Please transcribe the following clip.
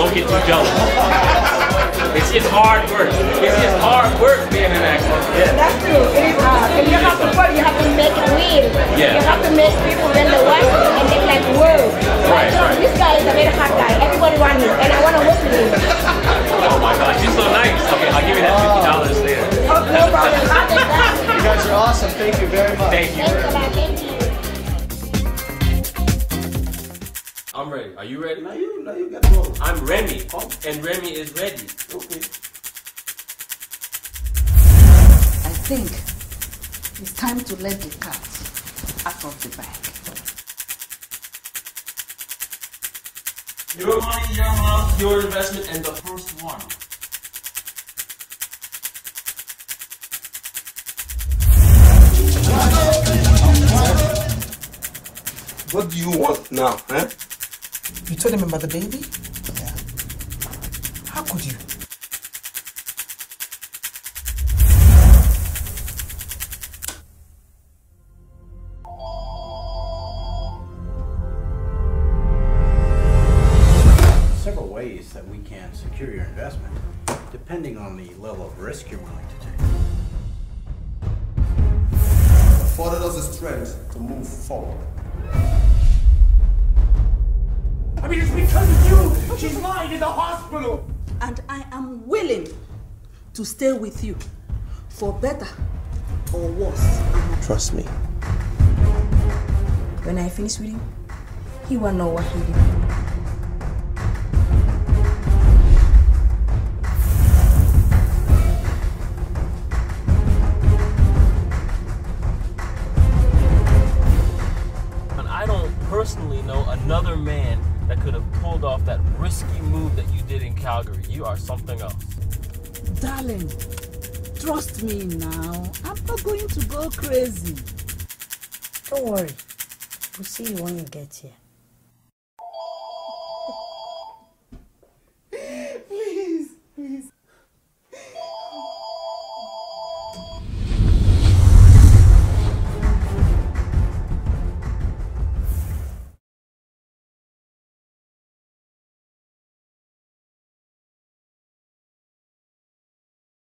don't get too jealous. It's just hard work. It's just hard work being an actor. Yeah. That's true. It is hard. And you have to work, you have to make it real. Yeah. You have to make people when they watch and they're like, whoa. Right, like, right. This guy is a very hard guy. Everybody wants him. And I want to work with him. Oh my gosh, you're so nice. Okay, I'll give you that fifty dollars later. Oh, no problem. I'll take that. You guys are awesome. Thank you very much. Thank you. I'm ready. Are you ready? Now you, now you got to go. I'm Remy, and Remy is ready. Okay. I think it's time to let the cat out of the bag. Your money, your house, your investment, and the first one. What do you want now, eh? You told him about the baby? Yeah. How could you? Several ways that we can secure your investment, depending on the level of risk you're willing to take. Afforded us the strength to move forward. Because of you. She's lying in the hospital. And I am willing to stay with you for better or worse. Trust me. When I finish with him, he will know what he did. And I don't personally know another man that could have pulled off that risky move that you did in Calgary. You are something else. Darling, trust me now. I'm not going to go crazy. Don't worry. We'll see you when you get here.